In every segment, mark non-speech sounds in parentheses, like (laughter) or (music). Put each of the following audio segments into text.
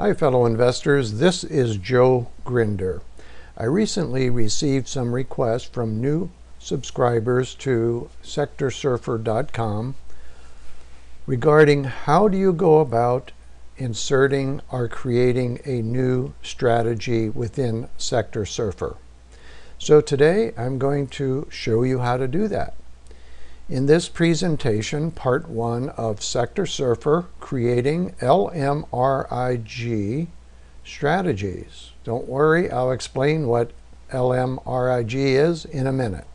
Hi, fellow investors. This is Joe Gruender. I recently received some requests from new subscribers to sectorsurfer.com regarding how do you go about inserting or creating a new strategy within Sector Surfer. So today I'm going to show you how to do that. In this presentation, part one of Sector Surfer, creating LMRIG strategies. Don't worry, I'll explain what LMRIG is in a minute.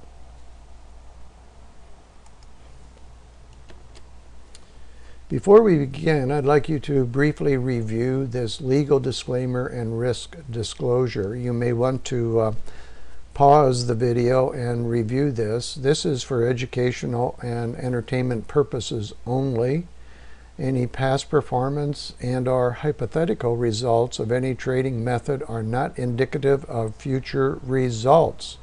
Before we begin, I'd like you to briefly review this legal disclaimer and risk disclosure. You may want to uh, pause the video and review this. This is for educational and entertainment purposes only. Any past performance and or hypothetical results of any trading method are not indicative of future results.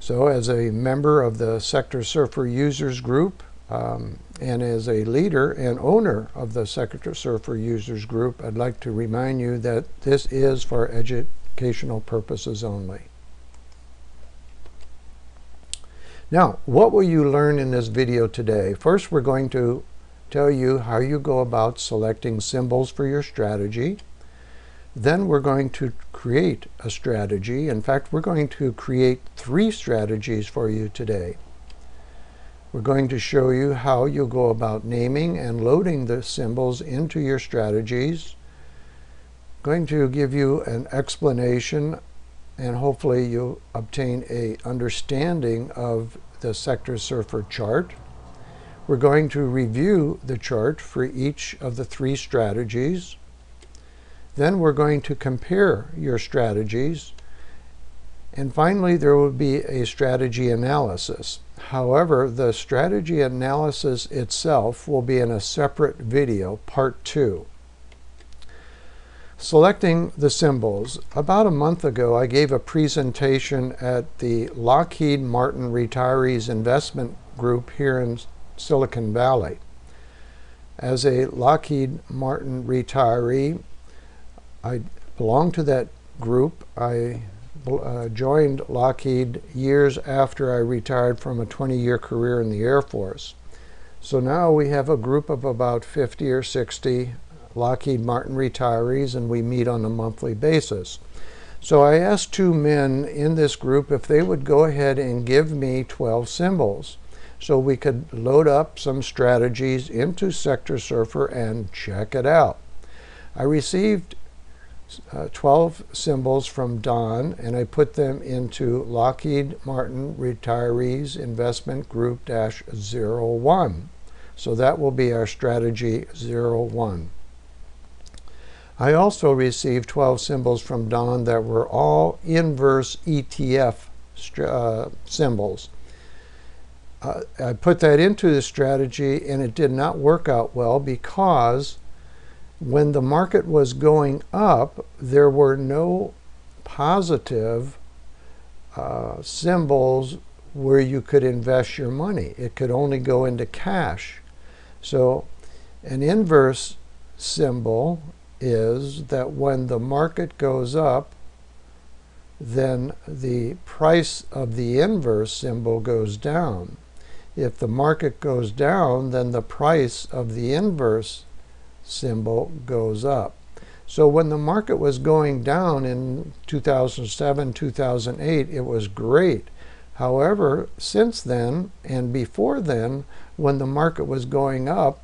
So as a member of the Sector Surfer Users Group um, and as a leader and owner of the Sector Surfer Users Group, I'd like to remind you that this is for education educational purposes only. Now, what will you learn in this video today? First, we're going to tell you how you go about selecting symbols for your strategy. Then we're going to create a strategy. In fact, we're going to create three strategies for you today. We're going to show you how you'll go about naming and loading the symbols into your strategies going to give you an explanation and hopefully you'll obtain a understanding of the sector surfer chart. We're going to review the chart for each of the three strategies. Then we're going to compare your strategies. And finally, there will be a strategy analysis. However, the strategy analysis itself will be in a separate video, part two. Selecting the symbols. About a month ago, I gave a presentation at the Lockheed Martin Retirees Investment Group here in Silicon Valley. As a Lockheed Martin retiree, I belong to that group. I uh, joined Lockheed years after I retired from a 20-year career in the Air Force. So now we have a group of about 50 or 60 Lockheed Martin retirees, and we meet on a monthly basis. So I asked two men in this group if they would go ahead and give me 12 symbols so we could load up some strategies into Sector Surfer and check it out. I received uh, 12 symbols from Don and I put them into Lockheed Martin Retirees Investment Group dash 01. So that will be our strategy 01. I also received 12 symbols from Don that were all inverse ETF uh, symbols. Uh, I put that into the strategy and it did not work out well because when the market was going up, there were no positive uh, symbols where you could invest your money. It could only go into cash. So an inverse symbol is that when the market goes up, then the price of the inverse symbol goes down. If the market goes down, then the price of the inverse symbol goes up. So when the market was going down in 2007, 2008, it was great. However, since then and before then, when the market was going up,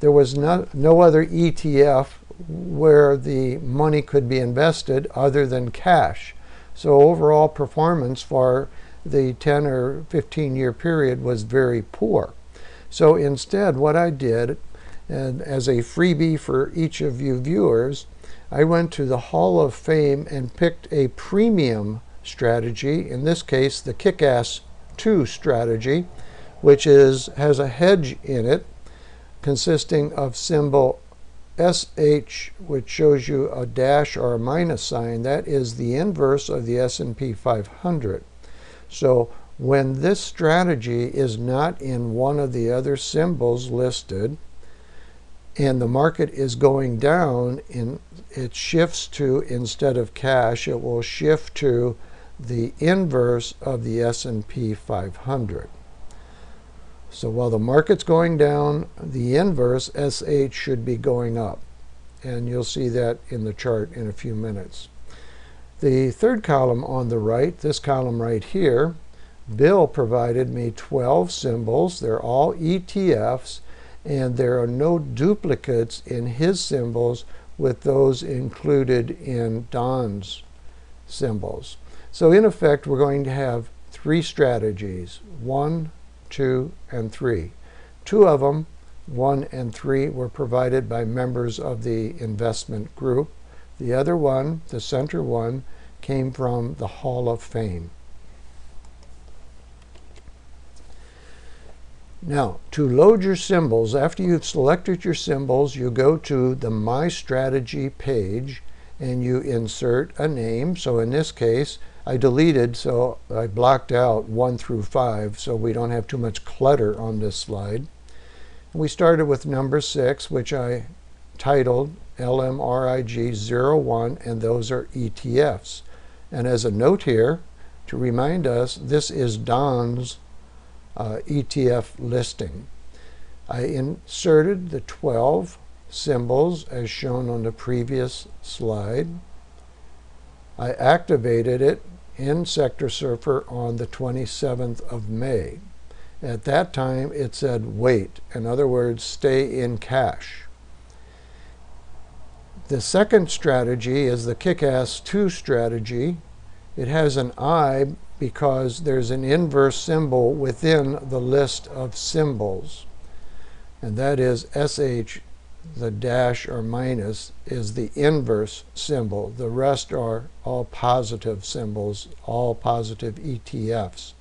there was no, no other ETF where the money could be invested other than cash. So overall performance for the 10 or 15 year period was very poor. So instead what I did, and as a freebie for each of you viewers, I went to the Hall of Fame and picked a premium strategy, in this case the Kick-Ass 2 strategy, which is has a hedge in it consisting of symbol SH, which shows you a dash or a minus sign, that is the inverse of the S&P 500. So when this strategy is not in one of the other symbols listed, and the market is going down, in, it shifts to, instead of cash, it will shift to the inverse of the S&P 500. So while the market's going down, the inverse, SH, should be going up. And you'll see that in the chart in a few minutes. The third column on the right, this column right here, Bill provided me 12 symbols. They're all ETFs, and there are no duplicates in his symbols with those included in Don's symbols. So in effect, we're going to have three strategies, one, two, and three. Two of them, one and three, were provided by members of the investment group. The other one, the center one, came from the Hall of Fame. Now, to load your symbols, after you've selected your symbols, you go to the My Strategy page and you insert a name. So in this case, I deleted, so I blocked out 1 through 5 so we don't have too much clutter on this slide. We started with number 6, which I titled LMRIG01, and those are ETFs. And as a note here, to remind us, this is Don's uh, ETF listing. I inserted the 12 symbols as shown on the previous slide. I activated it in Sector Surfer on the 27th of May. At that time, it said wait. In other words, stay in cash. The second strategy is the Kick-Ass 2 strategy. It has an I because there's an inverse symbol within the list of symbols. And that is SH, the dash or minus, is the inverse symbol. The rest are all positive symbols, all positive ETFs.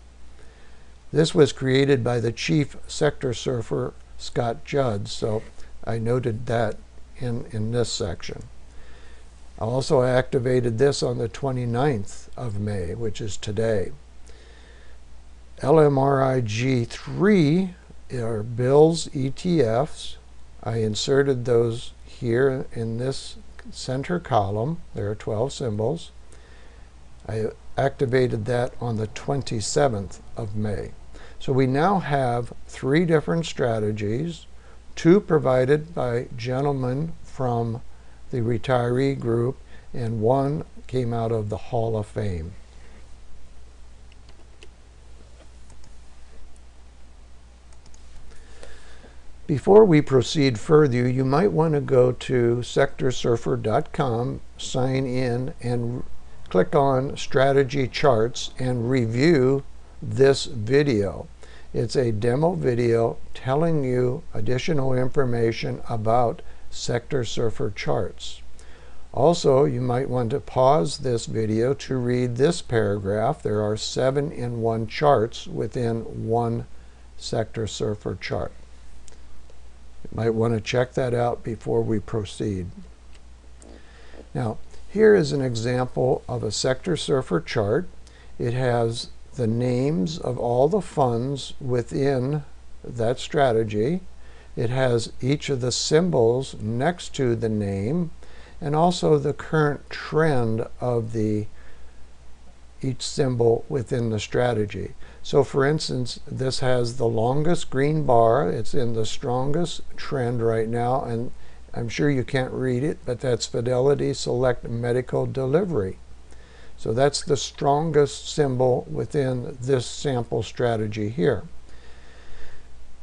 This was created by the chief sector surfer, Scott Juds, so I noted that in, in this section. I also activated this on the 29th of May, which is today. LMRIG3 are Bill's ETFs. I inserted those here in this center column. There are 12 symbols. I activated that on the 27th of May. So we now have three different strategies, two provided by gentlemen from the retiree group, and one came out of the Hall of Fame. Before we proceed further, you might want to go to sectorsurfer.com, sign in, and click on Strategy Charts and review this video. It's a demo video telling you additional information about Sector Surfer charts. Also, you might want to pause this video to read this paragraph. There are seven in one charts within one Sector Surfer chart. You might want to check that out before we proceed. Now, here is an example of a Sector Surfer chart. It has the names of all the funds within that strategy. It has each of the symbols next to the name and also the current trend of the each symbol within the strategy. So for instance, this has the longest green bar. It's in the strongest trend right now, and I'm sure you can't read it, but that's Fidelity Select Medical Delivery. So that's the strongest symbol within this sample strategy here.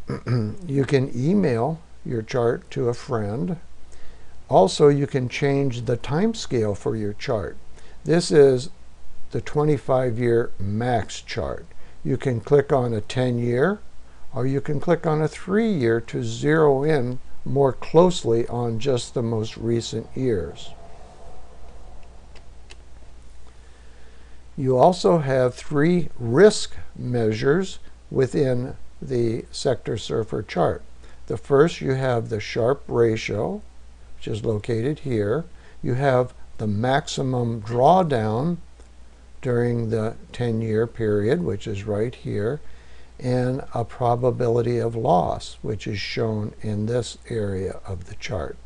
(clears throat) you can email your chart to a friend. Also, you can change the time scale for your chart. This is the 25-year max chart. You can click on a 10-year, or you can click on a 3-year to zero in more closely on just the most recent years. You also have three risk measures within the sector surfer chart. The first, you have the Sharpe ratio, which is located here. You have the maximum drawdown during the 10-year period, which is right here. and a probability of loss, which is shown in this area of the chart.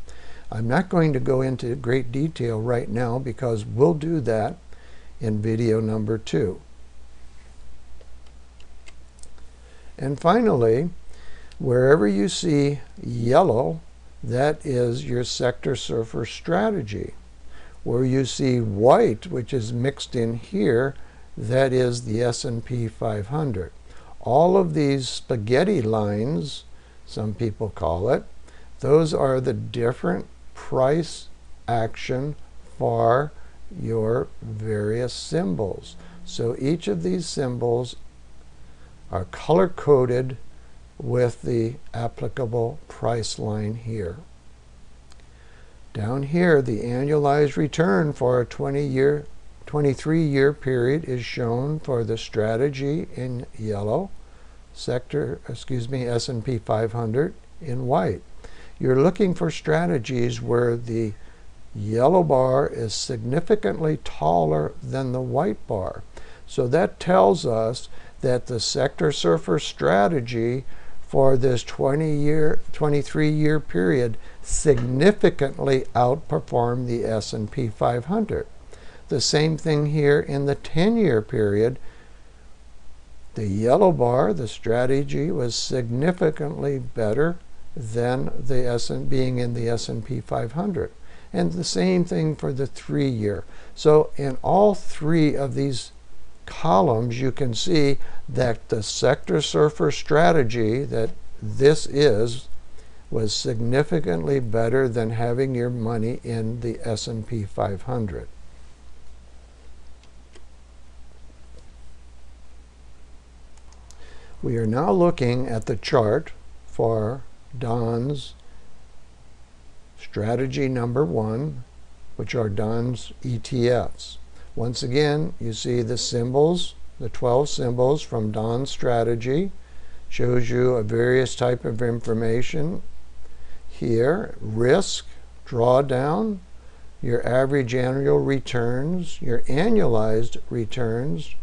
I'm not going to go into great detail right now because we'll do that in video number two. And finally, wherever you see yellow, that is your sector surfer strategy. Where you see white, which is mixed in here, that is the S&P 500. All of these spaghetti lines, some people call it, those are the different price action for your various symbols. So each of these symbols are color coded with the applicable price line here. Down here, the annualized return for a 20 year 23 year period is shown for the strategy in yellow, sector, excuse me, S&P 500 in white. You're looking for strategies where the yellow bar is significantly taller than the white bar. So that tells us that the sector surfer strategy for this 20 year 23 year period significantly outperformed the S&P 500 the same thing here in the 10 year period. The yellow bar the strategy was significantly better than the S being in the S&P 500 and the same thing for the 3 year so in all three of these columns, you can see that the sector surfer strategy that this is was significantly better than having your money in the S&P 500. We are now looking at the chart for Don's strategy number one, which are Don's ETFs. Once again, you see the symbols, the 12 symbols from Don's strategy. Shows you a various type of information here. Risk, drawdown, your average annual returns, your annualized returns.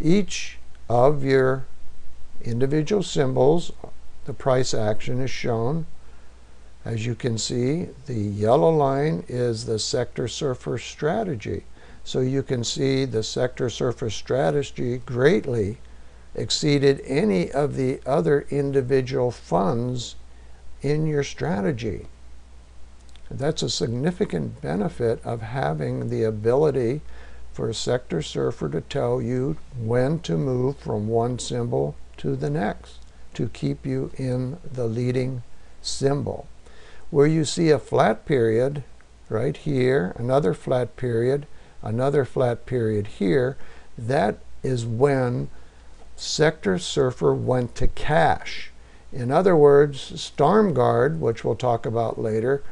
Each of your individual symbols, the price action is shown. As you can see, the yellow line is the sector surfer strategy. So you can see the sector surfer strategy greatly exceeded any of the other individual funds in your strategy. That's a significant benefit of having the ability for a sector surfer to tell you when to move from one symbol to the next to keep you in the leading symbol. Where you see a flat period right here, another flat period, another flat period here, that is when Sector Surfer went to cash. In other words, StormGuard, which we'll talk about later,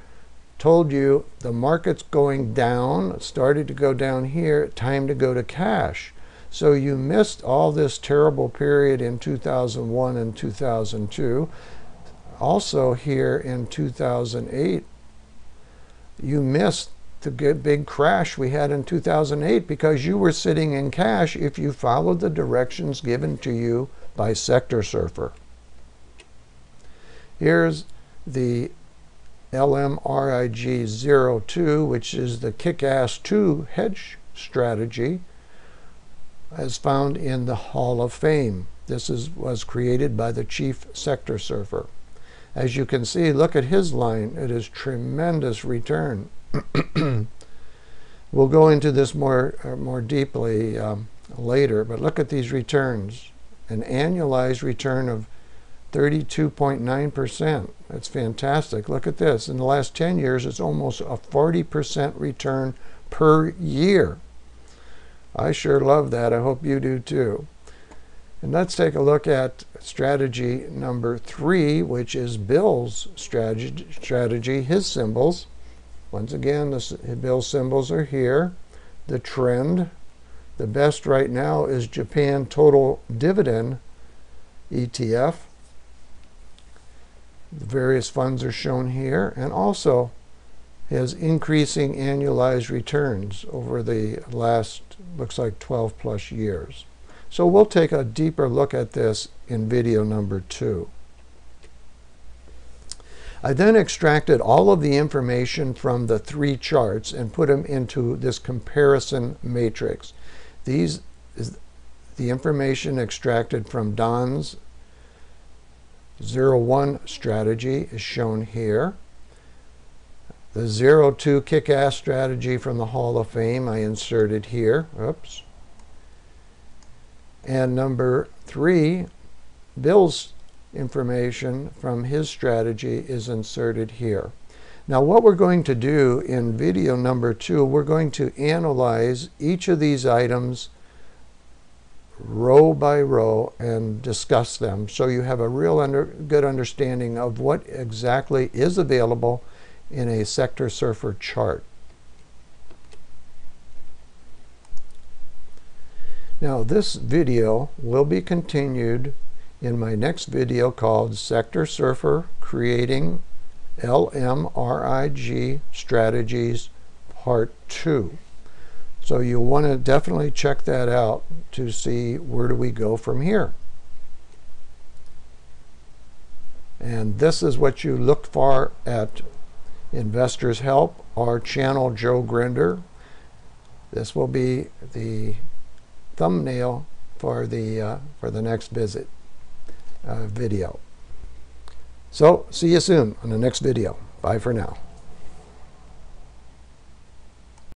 told you the market's going down, started to go down here, time to go to cash. So you missed all this terrible period in 2001 and 2002. Also here in 2008, you missed the big crash we had in 2008 because you were sitting in cash if you followed the directions given to you by Sector Surfer. Here's the LMRIG02, which is the Kick-Ass 2 hedge strategy, as found in the Hall of Fame. This is, was created by the chief sector surfer. As you can see, look at his line. It is tremendous return. (clears throat) we'll go into this more, uh, more deeply um, later, but look at these returns. An annualized return of 32.9%. That's fantastic. Look at this. In the last 10 years, it's almost a 40% return per year. I sure love that. I hope you do too. And let's take a look at strategy number three, which is Bill's strategy, strategy his symbols. Once again, the bill symbols are here. The trend, the best right now is Japan Total Dividend ETF. The various funds are shown here, and also has increasing annualized returns over the last, looks like 12 plus years. So we'll take a deeper look at this in video number two. I then extracted all of the information from the three charts and put them into this comparison matrix. These is the information extracted from Don's 01 strategy is shown here. The 02 kick-ass strategy from the Hall of Fame I inserted here. Oops. And number three, Bill's information from his strategy is inserted here. Now what we're going to do in video number two, we're going to analyze each of these items row by row and discuss them so you have a real under, good understanding of what exactly is available in a sector surfer chart. Now this video will be continued in my next video called Sector Surfer Creating LMRIG Strategies Part 2. So you'll want to definitely check that out to see where do we go from here. And this is what you look for at Investors Help, our channel Joe Gruender. This will be the thumbnail for the, uh, for the next visit uh, video. So see you soon on the next video. Bye for now.